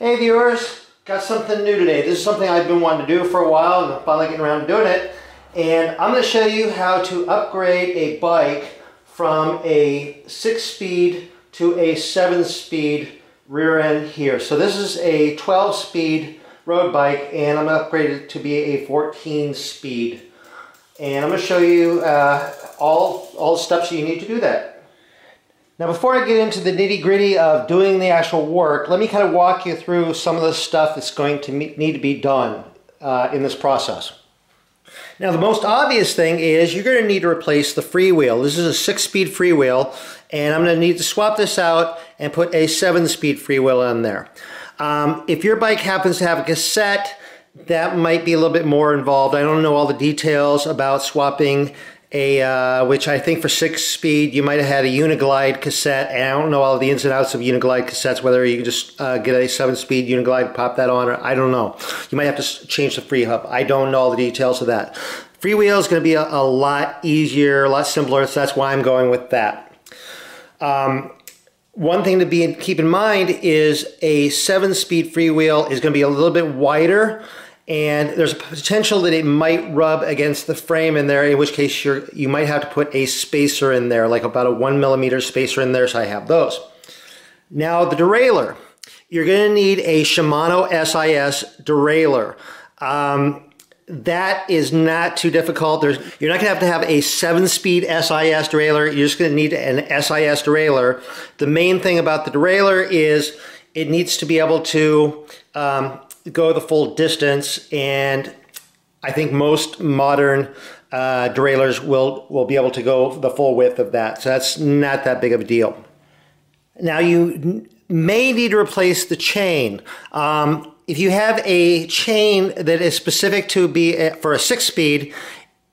Hey viewers, got something new today. This is something I've been wanting to do for a while and I'm finally getting around to doing it. And I'm going to show you how to upgrade a bike from a 6-speed to a 7-speed rear end here. So this is a 12-speed road bike and I'm going to upgrade it to be a 14-speed. And I'm going to show you uh, all, all the steps you need to do that. Now before I get into the nitty gritty of doing the actual work, let me kind of walk you through some of the stuff that's going to need to be done uh, in this process. Now the most obvious thing is you're going to need to replace the freewheel. This is a six-speed freewheel and I'm going to need to swap this out and put a seven-speed freewheel on there. Um, if your bike happens to have a cassette, that might be a little bit more involved. I don't know all the details about swapping a uh, which I think for six speed you might have had a Uniglide cassette and I don't know all the ins and outs of Uniglide cassettes whether you just uh, get a seven speed Uniglide pop that on or I don't know. You might have to change the free hub. I don't know all the details of that. Freewheel is going to be a, a, lot easier a lot simpler so that's why I'm going with that. Um, one thing to be keep in mind is a seven speed freewheel is going to be a little bit wider and there's a potential that it might rub against the frame in there, in which case you you might have to put a spacer in there, like about a one millimeter spacer in there, so I have those. Now the derailleur. You're gonna need a Shimano SIS derailleur. Um, that is not too difficult. There's, you're not gonna have to have a seven speed SIS derailleur. You're just gonna need an SIS derailleur. The main thing about the derailleur is it needs to be able to um, go the full distance and I think most modern uh, derailleurs will, will be able to go the full width of that. So that's not that big of a deal. Now you may need to replace the chain. Um, if you have a chain that is specific to be a, for a six speed,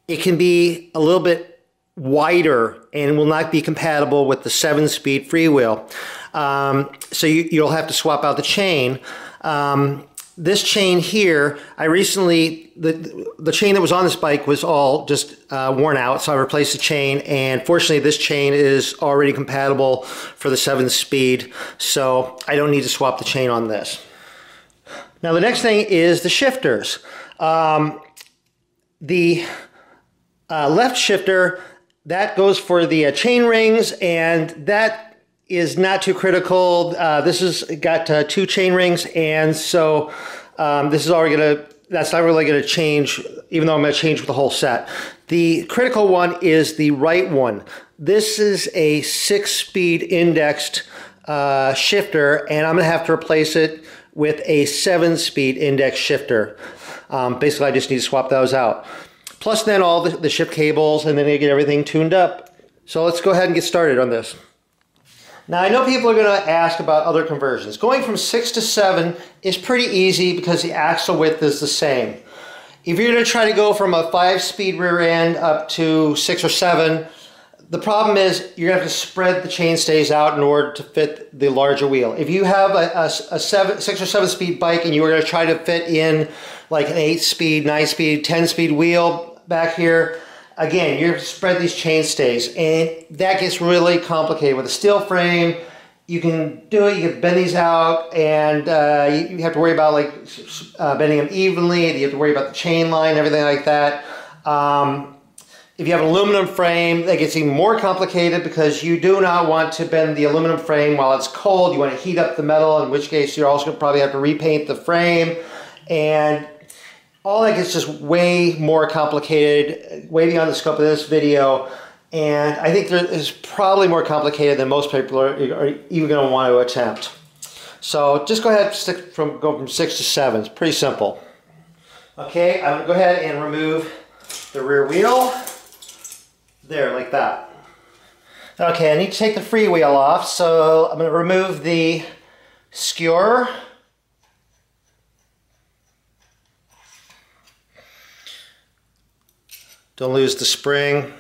it can be a little bit wider and will not be compatible with the seven speed freewheel. Um, so you, will have to swap out the chain. Um, this chain here, I recently, the, the chain that was on this bike was all just uh, worn out, so I replaced the chain, and fortunately this chain is already compatible for the 7 speed, so I don't need to swap the chain on this. Now the next thing is the shifters. Um, the uh, left shifter, that goes for the uh, chain rings, and that is not too critical. Uh, this has got uh, two chain rings, and so um, this is already gonna, that's not really gonna change, even though I'm gonna change the whole set. The critical one is the right one. This is a six speed indexed uh, shifter, and I'm gonna have to replace it with a seven speed index shifter. Um, basically, I just need to swap those out. Plus then all the, the shift cables, and then you get everything tuned up. So let's go ahead and get started on this. Now I know people are going to ask about other conversions. Going from 6 to 7 is pretty easy because the axle width is the same. If you're going to try to go from a 5-speed rear end up to 6 or 7, the problem is you're going to have to spread the chainstays out in order to fit the larger wheel. If you have a, a, a seven, 6 or 7 speed bike and you were going to try to fit in like an 8 speed, 9 speed, 10 speed wheel back here, again, you spread these chain stays, and that gets really complicated. With a steel frame, you can do it, you can bend these out, and uh, you, have to worry about like uh, bending them evenly, you have to worry about the chain line, everything like that. Um, if you have an aluminum frame, that gets even more complicated because you do not want to bend the aluminum frame while it's cold. You want to heat up the metal, in which case you're also going to probably have to repaint the frame. And all that gets just way more complicated, way beyond the scope of this video. And I think there is probably more complicated than most people are, are even going to want to attempt. So just go ahead and stick from, go from six to seven. It's pretty simple. Okay, I'm to go ahead and remove the rear wheel. There, like that. Okay, I need to take the free wheel off, so I'm going to remove the skewer Don't lose the spring.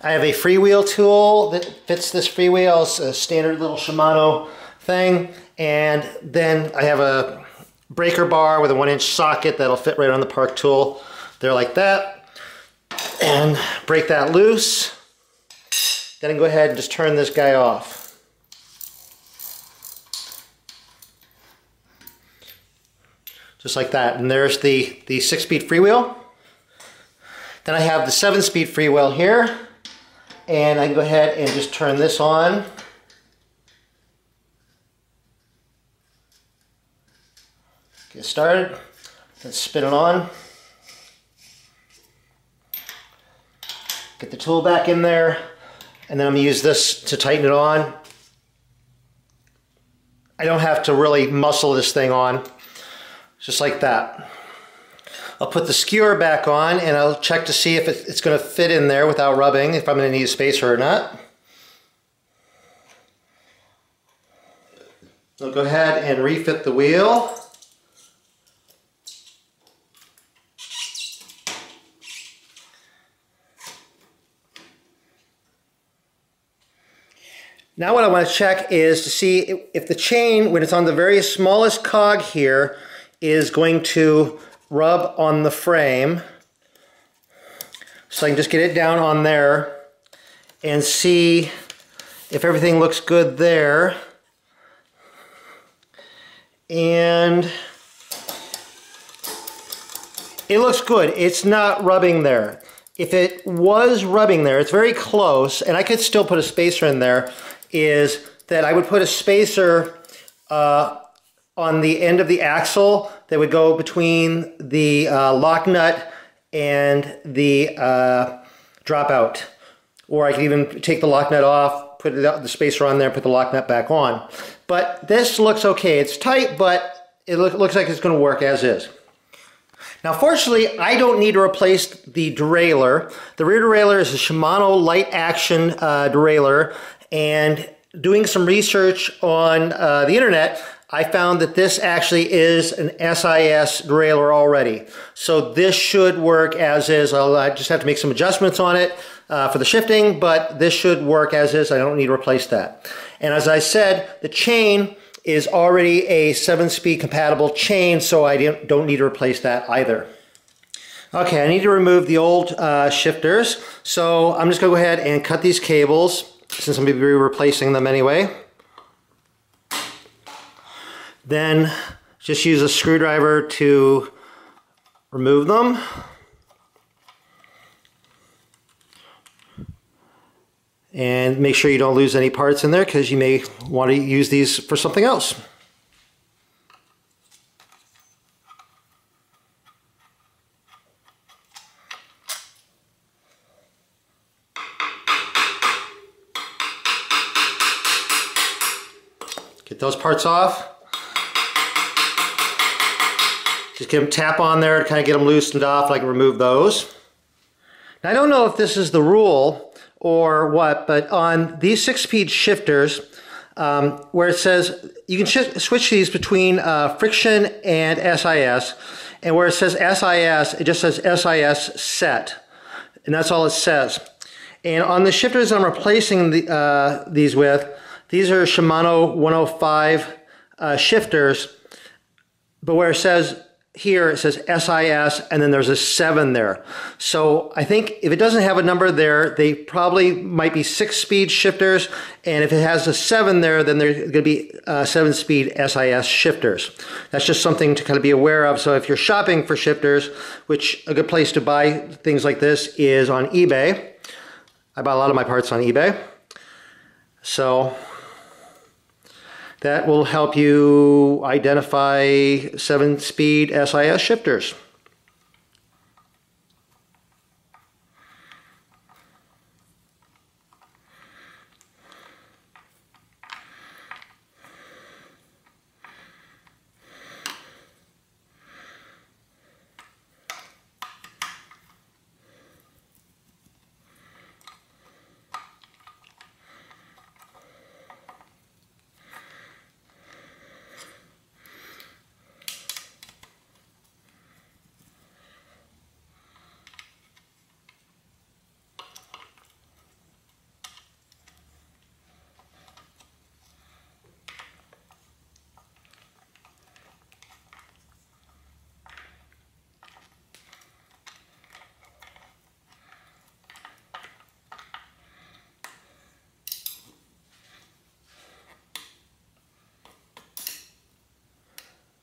I have a freewheel tool that fits this freewheel. It's a standard little Shimano thing. And then I have a breaker bar with a one inch socket that'll fit right on the park tool. There like that. And break that loose. Then go ahead and just turn this guy off. Just like that. And there's the, the six speed freewheel. Then I have the seven speed freewheel here. And I can go ahead and just turn this on. Get started. Let's spin it on. Get the tool back in there. And then I'm gonna use this to tighten it on. I don't have to really muscle this thing on, just like that. I'll put the skewer back on and I'll check to see if it's going to fit in there without rubbing, if I'm going to need a spacer or not. I'll go ahead and refit the wheel. Now what I want to check is to see if the chain, when it's on the very smallest cog here, is going to rub on the frame. So I can just get it down on there and see if everything looks good there. And it looks good. It's not rubbing there. If it was rubbing there, it's very close, and I could still put a spacer in there, is that I would put a spacer uh, on the end of the axle that would go between the uh, lock nut and the uh, dropout. Or I could even take the lock nut off, put out, the spacer on there, put the lock nut back on. But this looks okay. It's tight, but it look, looks like it's going to work as is. Now, fortunately, I don't need to replace the derailleur. The rear derailleur is a Shimano light action uh, derailleur, and doing some research on uh, the internet, I found that this actually is an SIS derailleur already. So this should work as is. I'll I just have to make some adjustments on it uh, for the shifting, but this should work as is. I don't need to replace that. And as I said, the chain is already a seven speed compatible chain, so I don't need to replace that either. Okay, I need to remove the old uh, shifters. So I'm just gonna go ahead and cut these cables since I'm going to be replacing them anyway. Then just use a screwdriver to remove them. And make sure you don't lose any parts in there because you may want to use these for something else. Get those parts off. Just get them tap on there to kind of get them loosened off. I can remove those. Now, I don't know if this is the rule or what, but on these six-speed shifters, um, where it says you can switch these between uh, friction and SIS, and where it says SIS, it just says SIS set, and that's all it says. And on the shifters I'm replacing the, uh, these with, these are Shimano 105 uh, shifters, but where it says here, it says SIS, and then there's a 7 there. So I think if it doesn't have a number there, they probably might be 6-speed shifters, and if it has a 7 there, then they're going to be 7-speed uh, SIS shifters. That's just something to kind of be aware of. So if you're shopping for shifters, which a good place to buy things like this is on eBay. I buy a lot of my parts on eBay. So that will help you identify seven speed SIS shifters.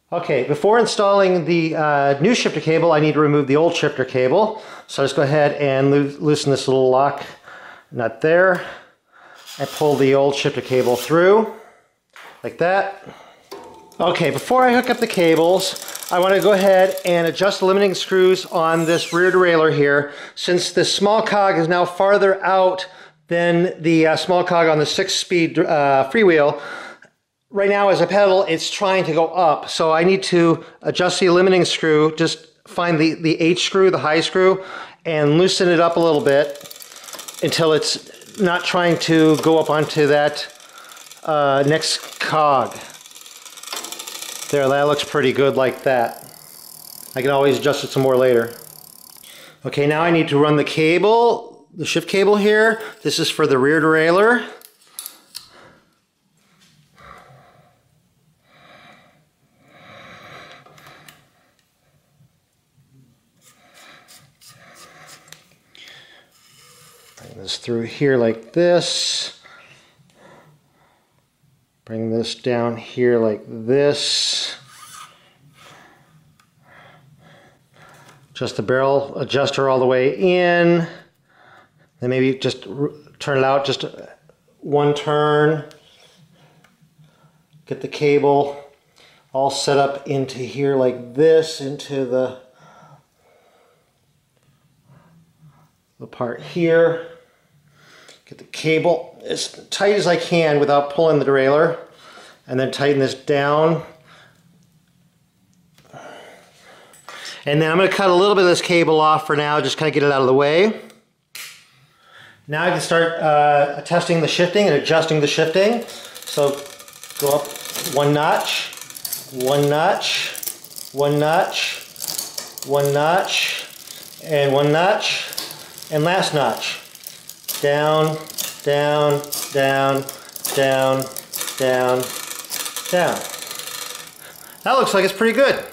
Okay, before installing the uh, new shifter cable, I need to remove the old shifter cable. So let's go ahead and loo loosen this little lock nut there. and pull the old shifter cable through, like that. Okay, before I hook up the cables, I want to go ahead and adjust the limiting screws on this rear derailleur here. Since the small cog is now farther out than the uh, small cog on the six-speed uh, freewheel, right now as a pedal, it's trying to go up. So I need to adjust the limiting screw, just find the, the H screw, the high screw, and loosen it up a little bit until it's not trying to go up onto that uh, next cog. There, that looks pretty good like that. I can always adjust it some more later. Okay, now I need to run the cable, the shift cable here. This is for the rear derailleur. Bring this through here like this. Bring this down here like this. Adjust the barrel adjuster all the way in. Then maybe just turn it out just one turn. Get the cable all set up into here like this, into the the part here. Get the cable as tight as I can without pulling the derailleur. And then tighten this down. And then I'm going to cut a little bit of this cable off for now, just kind of get it out of the way. Now I can start uh, testing the shifting and adjusting the shifting. So go up one notch, one notch, one notch, one notch, and one notch and last notch. Down, down, down, down, down, down. That looks like it's pretty good.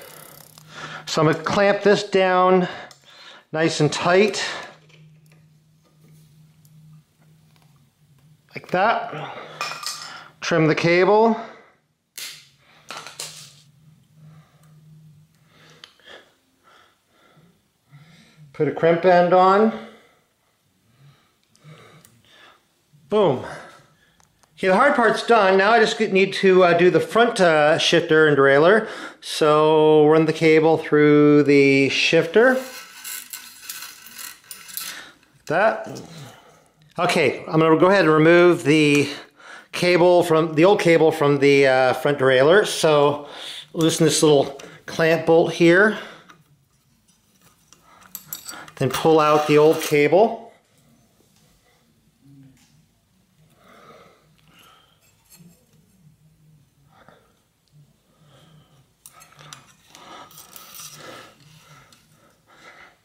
So I'm going to clamp this down nice and tight. Like that. Trim the cable. Put a crimp end on. Boom. Okay, the hard part's done. Now I just need to uh, do the front uh, shifter and derailleur. So run the cable through the shifter. Like that. Okay, I'm going to go ahead and remove the cable from the old cable from the uh, front derailleur. So loosen this little clamp bolt here. Then pull out the old cable.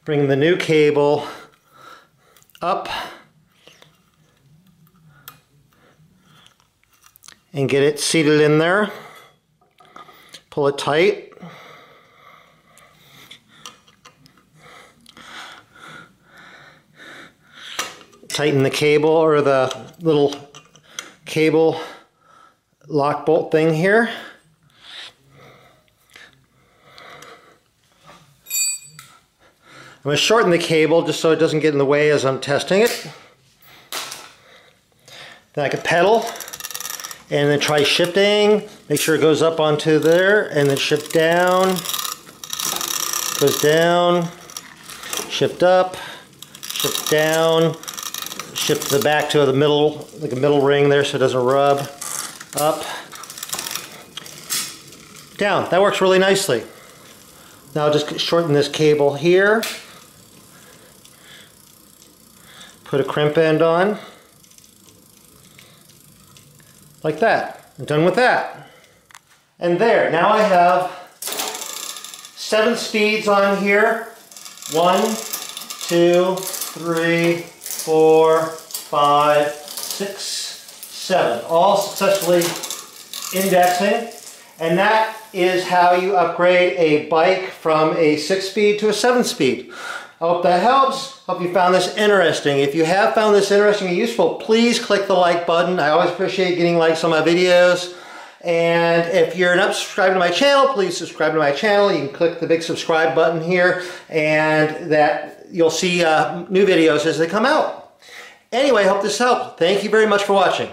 Bring the new cable up and get it seated in there. Pull it tight. Tighten the cable or the little cable lock bolt thing here. I'm going to shorten the cable just so it doesn't get in the way as I'm testing it. Then I can pedal and then try shifting. Make sure it goes up onto there and then shift down. Goes down, shift up, shift down, shift the back to the middle, like a middle ring there so it doesn't rub. Up, down. That works really nicely. Now I'll just shorten this cable here. Put a crimp end on. Like that. I'm done with that. And there, now I have seven speeds on here. One, two, three, four, five, six, seven. All successfully indexing. And that is how you upgrade a bike from a six speed to a seven speed. I hope that helps. Hope you found this interesting. If you have found this interesting and useful, please click the like button. I always appreciate getting likes on my videos. And if you're not subscribed to my channel, please subscribe to my channel. You can click the big subscribe button here and that you'll see uh, new videos as they come out. Anyway, hope this helped. Thank you very much for watching.